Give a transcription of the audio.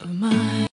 of mine.